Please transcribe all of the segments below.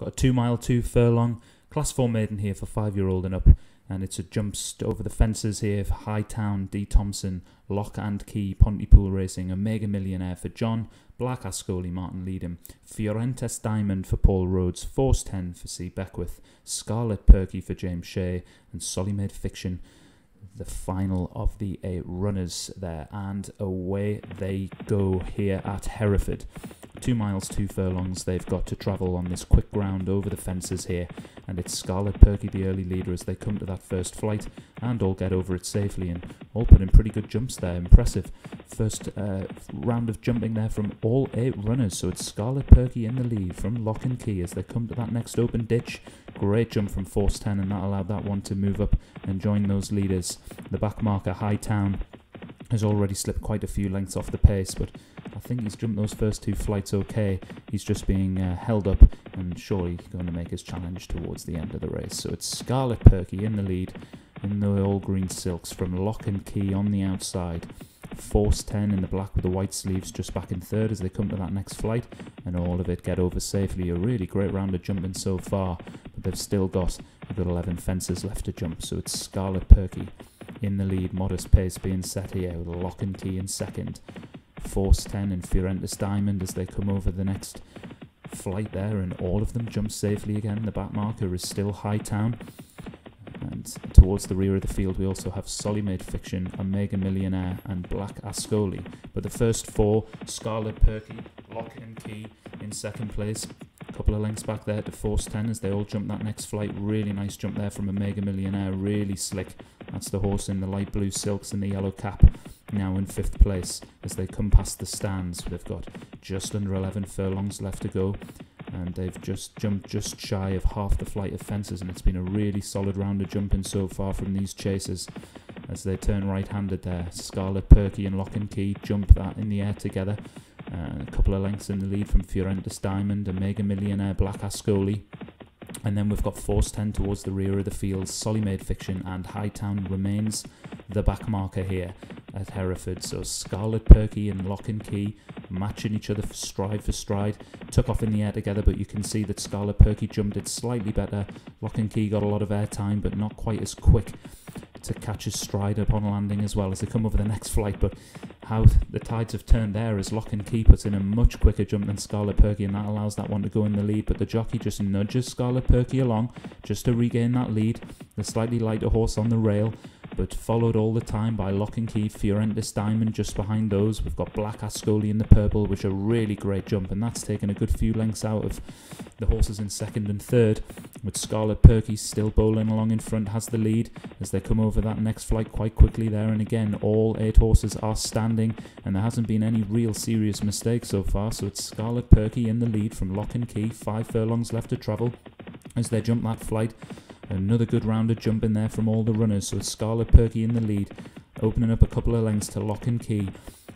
Got a two mile, two furlong. Class 4 maiden here for five year old and up. And it's a jump over the fences here for Hightown, D. Thompson, Lock and Key, Pontypool Racing, Omega Millionaire for John, Black Ascoli, Martin Leadham, Fiorentes Diamond for Paul Rhodes, Force 10 for C. Beckwith, Scarlet Perky for James Shea, and Solid Fiction the final of the eight runners there, and away they go here at Hereford. Two miles, two furlongs they've got to travel on this quick ground over the fences here, and it's Scarlet Perky, the early leader, as they come to that first flight and all get over it safely and all put in pretty good jumps there. Impressive first uh, round of jumping there from all eight runners. So it's Scarlet Perky in the lead from Lock and Key as they come to that next open ditch. Great jump from Force 10, and that allowed that one to move up and join those leaders. The back marker, Hightown, has already slipped quite a few lengths off the pace, but I think he's jumped those first two flights okay. He's just being uh, held up and surely going to make his challenge towards the end of the race. So it's Scarlet Perky in the lead in the all green silks from Lock and Key on the outside. Force 10 in the black with the white sleeves just back in third as they come to that next flight and all of it get over safely. A really great round of jumping so far, but they've still got good 11 fences left to jump. So it's Scarlet Perky in the lead, modest pace being set here with Lock and Key in second. Force 10 and Fiorentis Diamond as they come over the next flight there, and all of them jump safely again. The back marker is still High Town. And towards the rear of the field, we also have Solimade Fiction, Omega Millionaire, and Black Ascoli. But the first four, Scarlet Perky, Lock and Key in second place. Couple of lengths back there to Force 10 as they all jump that next flight. Really nice jump there from Omega Millionaire, really slick. That's the horse in the light blue silks and the yellow cap now in fifth place as they come past the stands. They've got just under 11 furlongs left to go, and they've just jumped just shy of half the flight of fences, and it's been a really solid round of jumping so far from these chasers as they turn right-handed there. Scarlet Perky and Lock and Key jump that in the air together. Uh, a couple of lengths in the lead from Fiorentis Diamond, Omega Millionaire, Black Ascoli. And then we've got Force 10 towards the rear of the field, Solimade Fiction and Hightown remains the back marker here at Hereford. So Scarlet Perky and Lock and Key matching each other for stride for stride. Took off in the air together, but you can see that Scarlet Perky jumped it slightly better. Lock and Key got a lot of air time, but not quite as quick to catch his stride upon landing as well as they come over the next flight. But how the tides have turned there as Lock and Key puts in a much quicker jump than Scarlet Perky, and that allows that one to go in the lead. But the jockey just nudges Scarlet Perky along just to regain that lead. The slightly lighter horse on the rail but followed all the time by Lock and Key, Fiorentis Diamond just behind those. We've got Black Ascoli in the purple, which are really great jump, and that's taken a good few lengths out of the horses in second and third. With Scarlet Perky still bowling along in front, has the lead as they come over that next flight quite quickly there. And again, all eight horses are standing, and there hasn't been any real serious mistake so far. So it's Scarlet Perky in the lead from Lock and Key, five furlongs left to travel as they jump that flight. Another good round of jumping there from all the runners. So Scarlet Perky in the lead, opening up a couple of lengths to Lock and Key.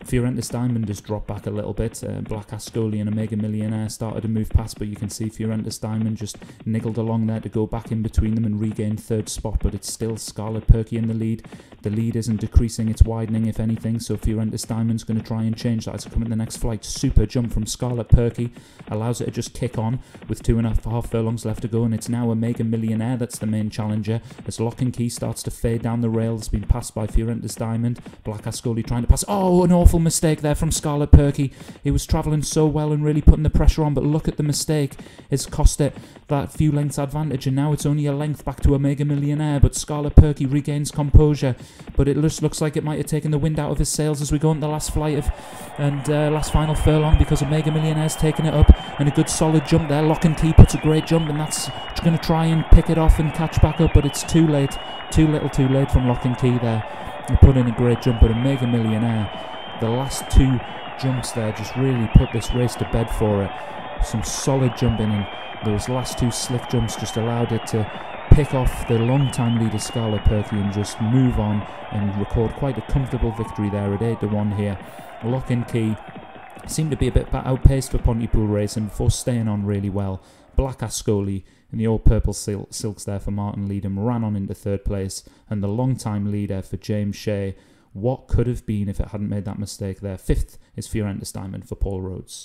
Fiorentis Diamond has dropped back a little bit. Uh, Black Ascoli and Omega Millionaire started to move past, but you can see Fiorentis Diamond just niggled along there to go back in between them and regain third spot. But it's still Scarlet Perky in the lead. The lead isn't decreasing, it's widening, if anything. So Fiorentis Diamond's going to try and change that as it come in the next flight. Super jump from Scarlet Perky allows it to just kick on with two and a half furlongs left to go. And it's now Omega Millionaire that's the main challenger as Lock and Key starts to fade down the rail. It's been passed by Fiorentis Diamond. Black Ascoli trying to pass. Oh, an awful mistake there from Scarlet Perky. He was travelling so well and really putting the pressure on, but look at the mistake. It's cost it that few lengths advantage, and now it's only a length back to Omega Millionaire. But Scarlet Perky regains composure, but it just looks like it might have taken the wind out of his sails as we go on the last flight of and uh, last final furlong because Omega Millionaire's taken it up and a good solid jump there. Lock and Key puts a great jump, and that's going to try and pick it off and catch back up, but it's too late, too little, too late from Lock and Key there. He put in a great jump, but Omega Millionaire the last two jumps there just really put this race to bed for it. Some solid jumping, and those last two slick jumps just allowed it to pick off the long-time leader Scarlet Perky and just move on and record quite a comfortable victory there at 8 to 1 here. Lock and Key seemed to be a bit outpaced for Pontypool Racing before staying on really well. Black Ascoli in the all purple sil- silks there for Martin Leadham ran on into third place, and the long-time leader for James Shea what could have been if it hadn't made that mistake there. Fifth is Fiorentis Diamond for Paul Rhodes.